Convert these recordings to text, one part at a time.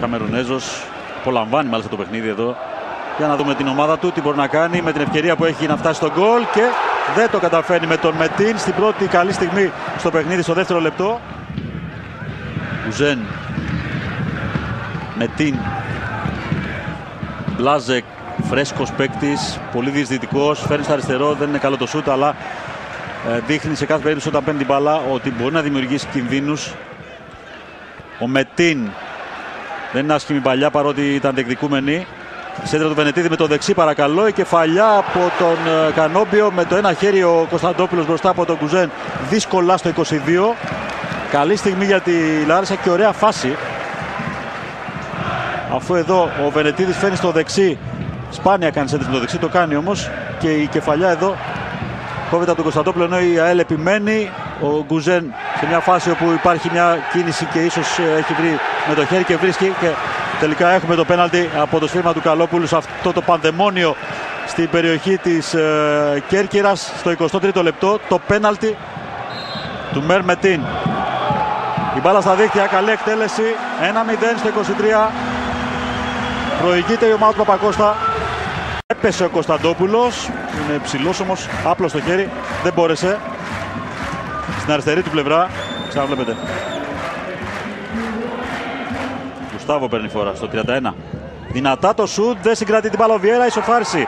Καμερουνέζος απολαμβάνει μάλιστα το παιχνίδι εδώ. Για να δούμε την ομάδα του, τι μπορεί να κάνει με την ευκαιρία που έχει να φτάσει στον γκολ και δεν το καταφέρνει με τον Μετίν στην πρώτη καλή στιγμή στο παιχνίδι στο δεύτερο λεπτό. Ουζέν Μετίν Μπλάζεκ φρέσκος παίκτης, πολύ διεισδυτικός. Φέρνει στο αριστερό, δεν είναι καλό το σούτ, αλλά ε, δείχνει σε κάθε περίπτωση όταν παίρνει την μπάλα ότι μπορεί να δημιουργήσει κινδύνους. Ο Μετίν δεν είναι άσχημη παλιά παρότι ήταν διεκδικούμενη. Σέντρα του Βενετίδη με το δεξί παρακαλώ. Η κεφαλιά από τον ε, Κανόμπιο με το ένα χέρι ο Κωνσταντόπουλος μπροστά από τον Κουζέν δύσκολα στο 22. Καλή στιγμή για τη Λάρισα και ωραία φάση. Αφού εδώ ο Βενετίδης φέρνει στο δεξί. Σπάνια κάνει σέντρα στο δεξί, το κάνει όμως. Και η κεφαλιά εδώ κόβεται από τον Κωνσταντόπουλο ενώ η ΑΕΛ επιμένει. Ο Γκουζέν σε μια φάση όπου υπάρχει μια κίνηση και ίσως ε, έχει βρει με το χέρι και βρίσκει και τελικά έχουμε το πέναλτι από το σφύρμα του Καλόπουλου σε αυτό το πανδαιμόνιο στην περιοχή της ε, Κέρκυρας στο 23ο λεπτό. Το πέναλτι του Μέρ Μετίν. Η μπάλα στα δίχτυα, καλή εκτέλεση. 1-0 στο 23 προηγείται η ομάδα του Παπακώστα. Έπεσε ο Κωνσταντόπουλος. Είναι ψηλός όμως άπλος στο χέρι. Δεν μπόρεσε στην αριστερή του πλευρά ξαναβλέπετε Γουστάβο παίρνει φορά στο 31. Δυνατά το σουτ, δεν συγκρατεί την Παλοβιέρα, ισοφάριση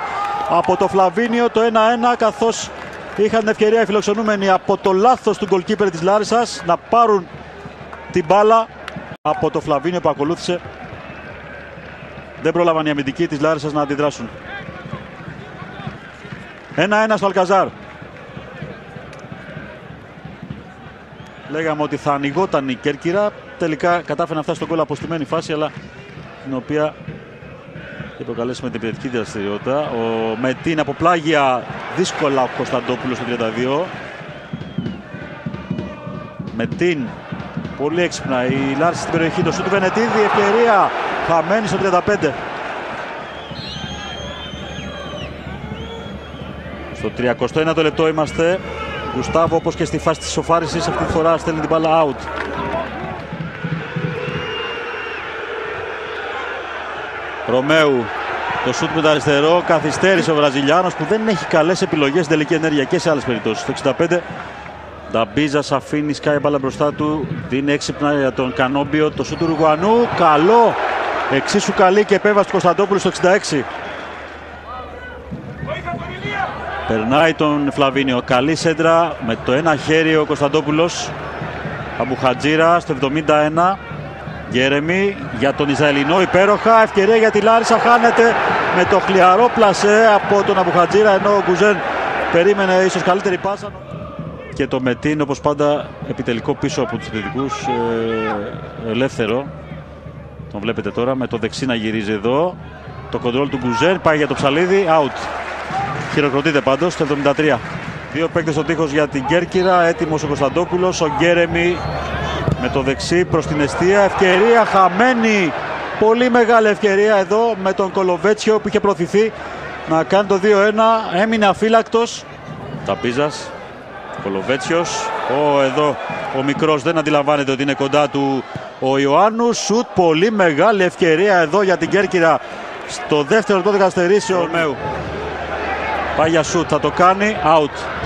από το Φλαβίνιο το 1-1 καθώς είχαν ευκαιρία οι φιλοξενούμενοι από το λάθος του γκολκίπερ της Λάρισας να πάρουν την μπάλα από το Φλαβίνιο που ακολούθησε. Δεν πρόλαβαν οι αμυντικοί της Λάρισας να αντιδράσουν. 1-1 στο Αλκαζάρ. Λέγαμε ότι θα ανοιγόταν η Κέρκυρα. Τελικά κατάφερε να φτάσει στον κόλλο αποστημένη φάση, αλλά την οποία και προκαλέσει με την επιθετική δραστηριότητα. Ο Μετίν από πλάγια δύσκολα ο Κωνσταντόπουλος στο 32. Μετίν πολύ έξυπνα. Η Λάρση στην περιοχή. Το σου του Βενετίδη. Ευκαιρία χαμένη στο 35. Στο 31 λεπτό είμαστε. Γουστάβο όπως και στη φάση της σοφάρισης αυτή τη φορά στέλνει την μπάλα out. Ρωμαίου το σούτ με το αριστερό καθυστέρησε ο Βραζιλιάνος που δεν έχει καλές επιλογές στην τελική ενέργεια και σε άλλες περιπτώσεις. Το 65 Νταμπίζας αφήνει σκάει μπάλα μπροστά του δίνει έξυπνα για τον Κανόμπιο το σούτ του Ρουγουανού καλό εξίσου καλή και επέμβαση του Κωνσταντόπουλου στο 66 Περνάει τον Φλαβίνιο. Καλή σέντρα με το ένα χέρι ο Κωνσταντόπουλος. Αμπουχατζήρα στο 71. Γκέρεμι για τον Ισραηλινό υπέροχα. Ευκαιρία για τη Λάρισα. Χάνεται με το χλιαρό πλασέ από τον Αμπουχατζήρα ενώ ο Γκουζέν περίμενε ίσως καλύτερη πάσα. Και το Μετίν όπως πάντα επιτελικό πίσω από τους δυτικούς ε, ελεύθερο. Τον βλέπετε τώρα με το δεξί να γυρίζει εδώ. Το κοντρόλ του Γκουζέν πάει για το ψαλίδι. Out. Χειροκροτείται πάντως το 73. Δύο παίκτες στο τείχο για την Κέρκυρα. Έτοιμος ο Κωνσταντόπουλος. Ο Γκέρεμι με το δεξί προς την αιστεία. Ευκαιρία χαμένη. Πολύ μεγάλη ευκαιρία εδώ με τον Κολοβέτσιο που είχε προωθηθεί να κάνει το 2-1. Έμεινε αφύλακτος. Ταπίζας. Κολοβέτσιος. Ο, εδώ ο μικρός δεν αντιλαμβάνεται ότι είναι κοντά του ο Ιωάννους. Σουτ. Πολύ μεγάλη ευκαιρία εδώ για την Κέρκυρα. Στο δεύτερο τότε καθυστερήσει ο Μέου. Πάει για σουτ, θα το κάνει, out.